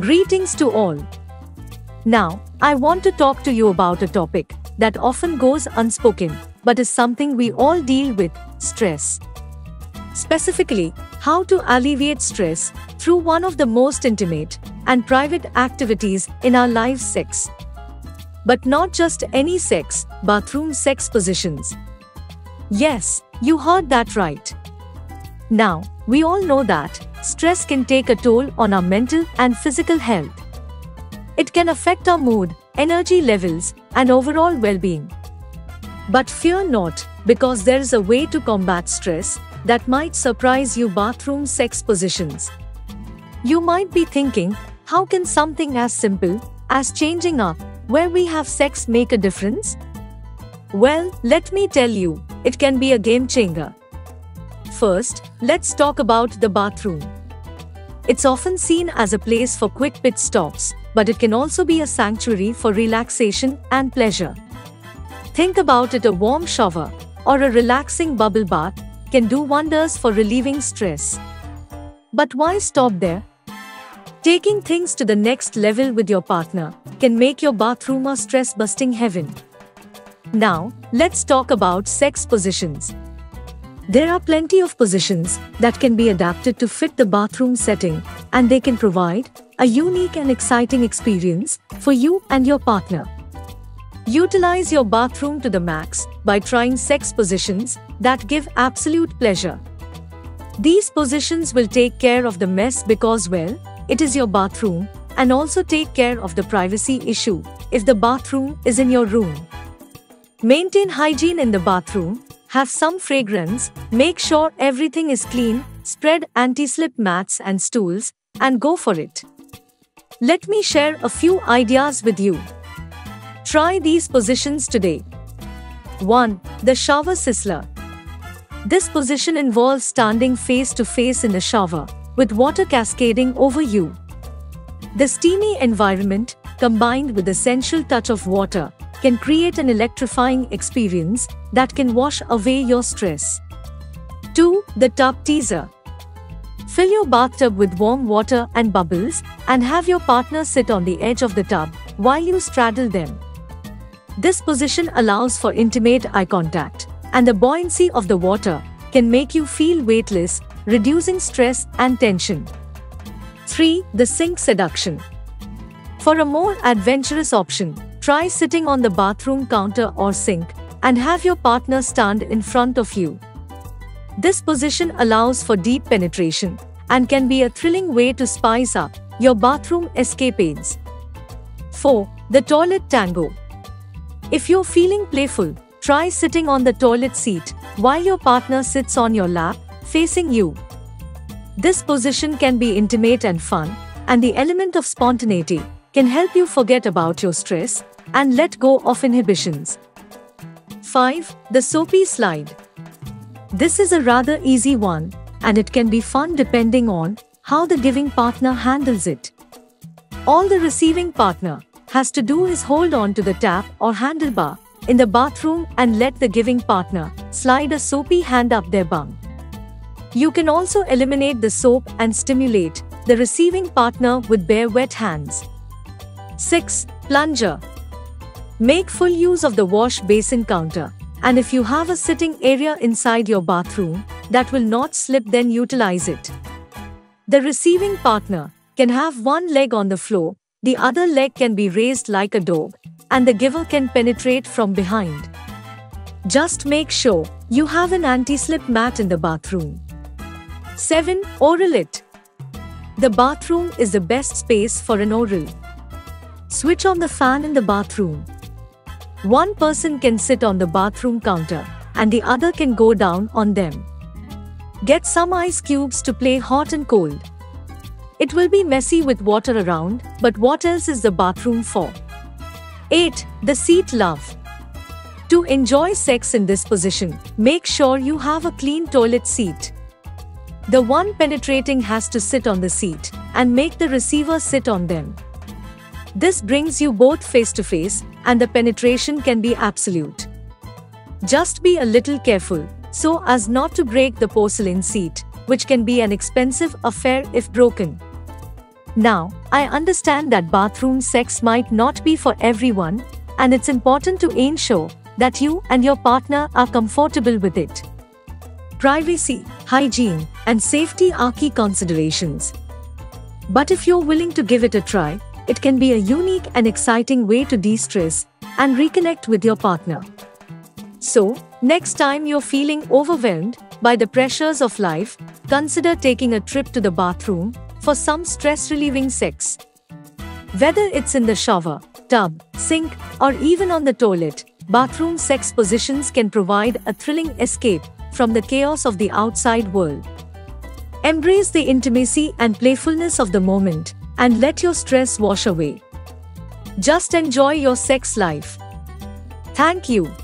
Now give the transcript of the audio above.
Greetings to all. Now, I want to talk to you about a topic that often goes unspoken, but is something we all deal with stress. Specifically, how to alleviate stress through one of the most intimate and private activities in our lives sex. But not just any sex, bathroom sex positions. Yes, you heard that right. Now, we all know that stress can take a toll on our mental and physical health. It can affect our mood, energy levels, and overall well being. But fear not, because there is a way to combat stress that might surprise you bathroom sex positions. You might be thinking, how can something as simple as changing up where we have sex make a difference? Well, let me tell you, it can be a game changer. First, let's talk about the bathroom. It's often seen as a place for quick pit stops, but it can also be a sanctuary for relaxation and pleasure. Think about it a warm shower or a relaxing bubble bath can do wonders for relieving stress. But why stop there? Taking things to the next level with your partner can make your bathroom a stress busting heaven. Now, let's talk about sex positions. There are plenty of positions that can be adapted to fit the bathroom setting, and they can provide a unique and exciting experience for you and your partner. Utilize your bathroom to the max by trying sex positions that give absolute pleasure. These positions will take care of the mess because, well, it is your bathroom, and also take care of the privacy issue if the bathroom is in your room. Maintain hygiene in the bathroom have some fragrance, make sure everything is clean, spread anti-slip mats and stools, and go for it. Let me share a few ideas with you. Try these positions today. 1. The shower sizzler. This position involves standing face to face in the shower, with water cascading over you. The steamy environment, combined with the sensual touch of water, can create an electrifying experience that can wash away your stress. 2. The tub teaser. Fill your bathtub with warm water and bubbles and have your partner sit on the edge of the tub while you straddle them. This position allows for intimate eye contact, and the buoyancy of the water can make you feel weightless, reducing stress and tension. 3. The sink seduction. For a more adventurous option, Try sitting on the bathroom counter or sink and have your partner stand in front of you. This position allows for deep penetration and can be a thrilling way to spice up your bathroom escapades. 4. The toilet tango. If you're feeling playful, try sitting on the toilet seat while your partner sits on your lap, facing you. This position can be intimate and fun, and the element of spontaneity can help you forget about your stress and let go of inhibitions. 5. The soapy slide. This is a rather easy one, and it can be fun depending on how the giving partner handles it. All the receiving partner has to do is hold on to the tap or handlebar in the bathroom and let the giving partner slide a soapy hand up their bum. You can also eliminate the soap and stimulate the receiving partner with bare wet hands. 6. Plunger. Make full use of the wash basin counter. And if you have a sitting area inside your bathroom that will not slip, then utilize it. The receiving partner can have one leg on the floor, the other leg can be raised like a dog, and the giver can penetrate from behind. Just make sure you have an anti slip mat in the bathroom. 7. Oral it. The bathroom is the best space for an oral. Switch on the fan in the bathroom one person can sit on the bathroom counter, and the other can go down on them. Get some ice cubes to play hot and cold. It will be messy with water around, but what else is the bathroom for? 8. The seat love. To enjoy sex in this position, make sure you have a clean toilet seat. The one penetrating has to sit on the seat and make the receiver sit on them. This brings you both face to face, and the penetration can be absolute. Just be a little careful, so as not to break the porcelain seat, which can be an expensive affair if broken. Now, I understand that bathroom sex might not be for everyone, and it's important to ensure that you and your partner are comfortable with it. Privacy, hygiene, and safety are key considerations. But if you're willing to give it a try, it can be a unique and exciting way to de stress and reconnect with your partner. So, next time you're feeling overwhelmed by the pressures of life, consider taking a trip to the bathroom for some stress relieving sex. Whether it's in the shower, tub, sink, or even on the toilet, bathroom sex positions can provide a thrilling escape from the chaos of the outside world. Embrace the intimacy and playfulness of the moment and let your stress wash away. Just enjoy your sex life. Thank you.